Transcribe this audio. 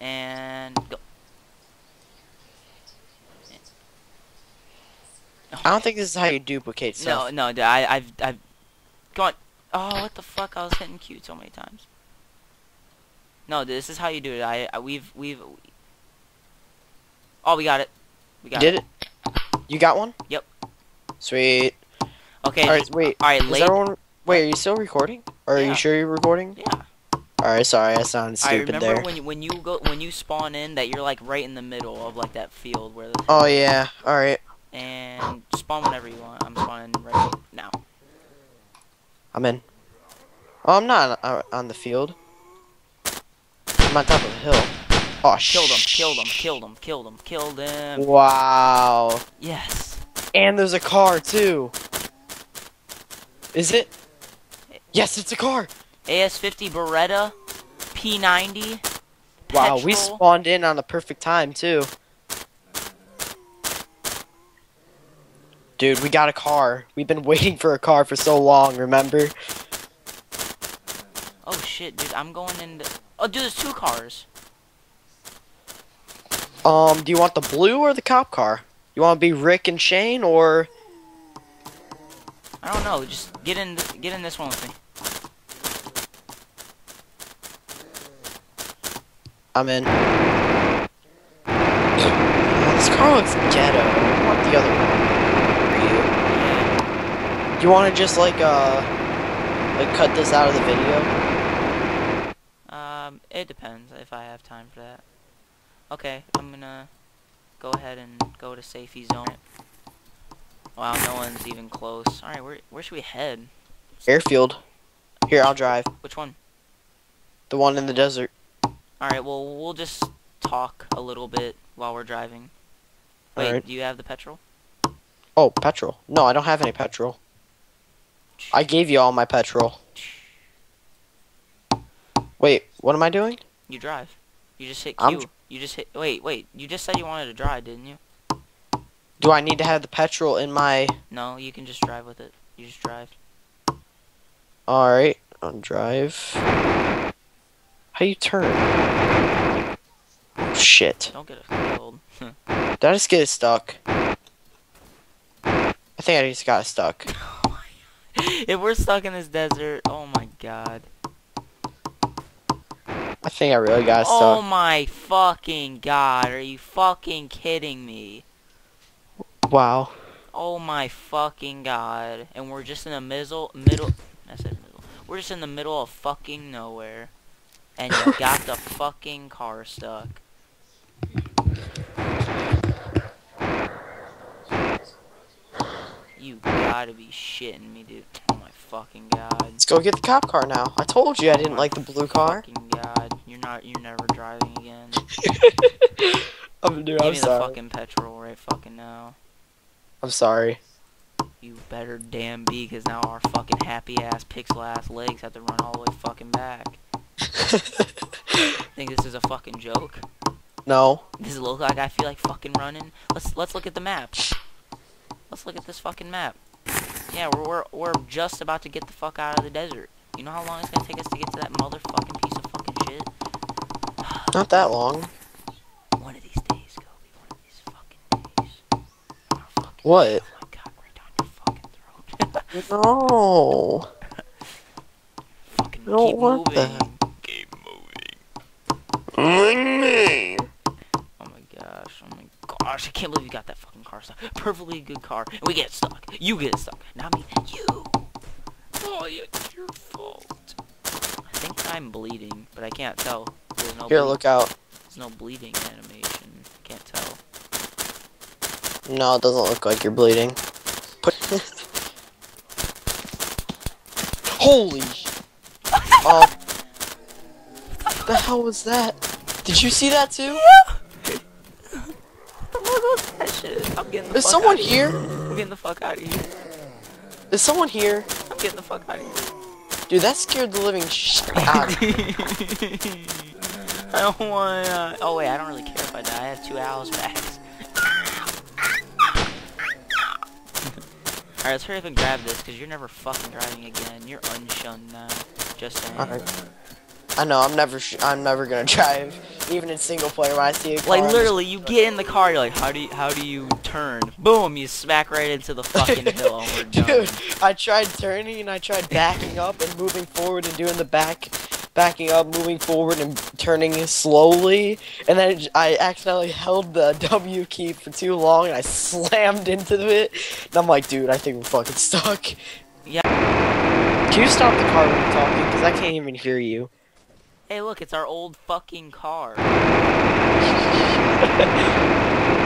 and go. I don't think this is how you duplicate No, stuff. no, dude, I, I've, I've gone. Oh, what the fuck! I was hitting Q so many times. No, this is how you do it. I, I we've, we've. Oh, we got it. We got did it? You got one? Yep. Sweet. Okay. Alright, wait. All right, Is late. everyone... Wait, are you still recording? Or are Yeah. you sure you're recording? Yeah. Alright, sorry, I sounded I stupid remember there. when you, when you go when you spawn in that you're like right in the middle of like that field where the Oh, yeah. Alright. and spawn whenever you want. I'm spawning right now. I'm in. Oh, I'm not uh, on the field. I'm on top of a hill. Oh, Killed him, killed him, killed him, killed him, killed him. Wow. Yes. And there's a car, too. Is it? Yes, it's a car. AS50 Beretta, P90. Wow, we spawned in on the perfect time, too. Dude, we got a car. We've been waiting for a car for so long, remember? Oh shit, dude, I'm going into. Oh, dude, there's two cars. Um, do you want the blue or the cop car? You want to be Rick and Shane, or... I don't know. Just get in, get in this one with me. I'm in. Oh, this car looks ghetto. I want the other one. You. Do you want to just, like, uh... Like, cut this out of the video? Um, it depends if I have time for that. Okay, I'm gonna go ahead and go to safety zone. Wow, no one's even close. All right, where where should we head? Airfield. Here, I'll drive. Which one? The one in the desert. All right, well we'll just talk a little bit while we're driving. Wait, Alright. do you have the petrol? Oh, petrol. No, I don't have any petrol. I gave you all my petrol. Wait, what am I doing? You drive. You just hit I'm You just hit. Wait, wait. You just said you wanted to drive, didn't you? Do I need to have the petrol in my... No, you can just drive with it. You just drive. Alright, I'll drive. How you turn? Shit. Don't get killed. Did I just get it stuck? I think I just got stuck. if we're stuck in this desert, oh my god. I think I really got it Oh stuck. my fucking god, are you fucking kidding me? Wow. Oh my fucking god. And we're just in the middle, middle, I said middle. We're just in the middle of fucking nowhere. And you got the fucking car stuck. You gotta be shitting me, dude. Oh my fucking god. Let's go get the cop car now. I told you I didn't like the blue car. Fucking god. You're not, you're never driving again. I'm, dude, Give I'm me the fucking petrol right fucking now. I'm sorry. You better damn be, because now our fucking happy ass, pixel ass legs have to run all the way fucking back. Think this is a fucking joke? no. Does it look like I feel like fucking running? Let's let's look at the map. Let's look at this fucking map. Yeah, we're we're we're just about to get the fuck out of the desert. You know how long it's gonna take us to get to that motherfucking piece of fucking shit? Not that long. One of these days, Cobi. One of these fucking days. Fucking What? Oh my cock right down your fucking throat. No. fucking don't keep moving. that. Oh my gosh, oh my gosh, I can't believe you got that fucking car stuck. Perfectly good car, and we get stuck. You get stuck. Not me, you. Oh, it's your fault. I think I'm bleeding, but I can't tell. There's no Here, look out. There's no bleeding animation. Can't tell. No, it doesn't look like you're bleeding. Put. Holy. Oh. the hell was that? Did you see that too? What was that shit? I'm getting the Is someone outta here? I'm getting the fuck out of here. Is someone here? I'm getting the fuck out of here. Dude, that scared the living shit out of me. I don't want to. Oh wait, I don't really care if I die. I have two owls backs. Alright, let's hurry up and grab this, because you're never fucking driving again. You're unshunned now. Just saying. Alright. I know. I'm never. Sh- I'm never gonna drive, even in single player. When I see a car, Like literally, you get in the car, you're like, how do you, how do you turn? Boom, you smack right into the fucking hill, and we're done. Dude, I tried turning and I tried backing up and moving forward and doing the back, backing up, moving forward and turning slowly, and then I accidentally held the W key for too long and I slammed into it. And I'm like, dude, I think we're fucking stuck. Yeah. Can you stop the car when you're talking? Because I can't even hear you. Hey, look, it's our old fucking car.